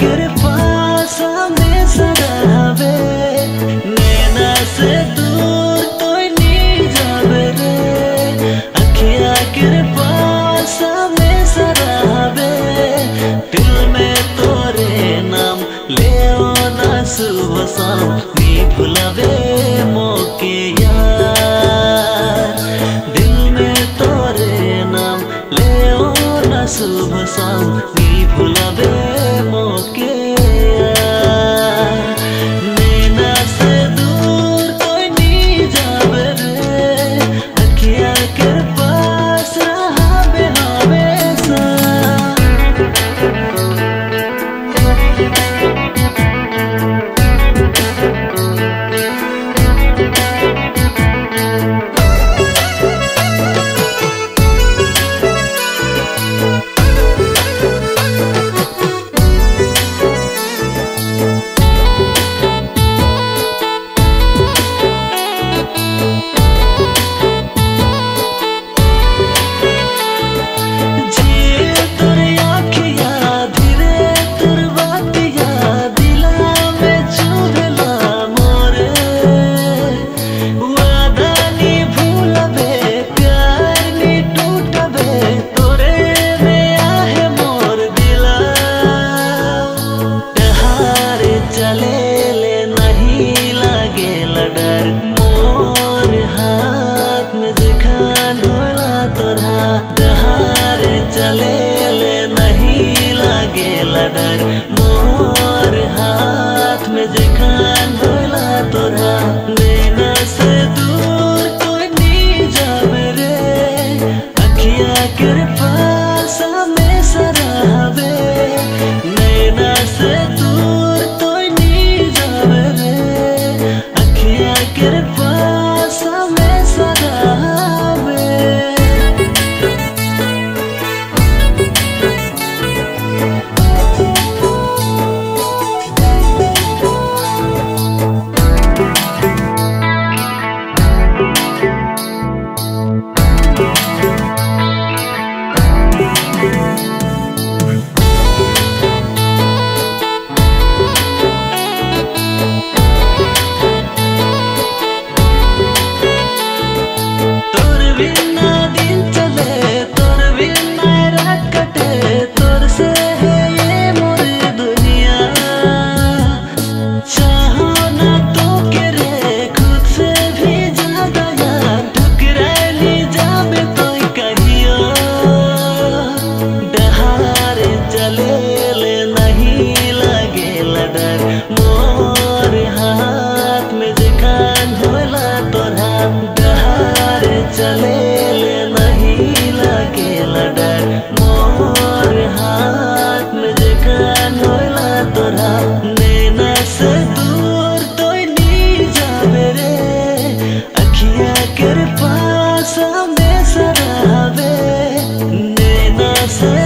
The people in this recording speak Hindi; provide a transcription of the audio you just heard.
कृपा सामने सदावे नैना से दूर तो नहीं जावे रे। अखिया कृपा सामने दिल तोरे नाम ले ना सुबह शाम नी मौके दिल में तोरे नाम ले ना सुबह शाम भुलावे चले नहीं लगे लडर मोर हाथ में जखान धोला तोरा। देना से दूर तो नहीं जब रे। अखिया कर पास में सराबे नैना से दूर तो नहीं जब रे। अखिया कर डहर चले ले नहीं लगे लडर मोर हाथ में जगह नोला तोरा। लेना से दूर तो नहीं जावे रे। अखिया कर पास हमेशा रहवे। लेना से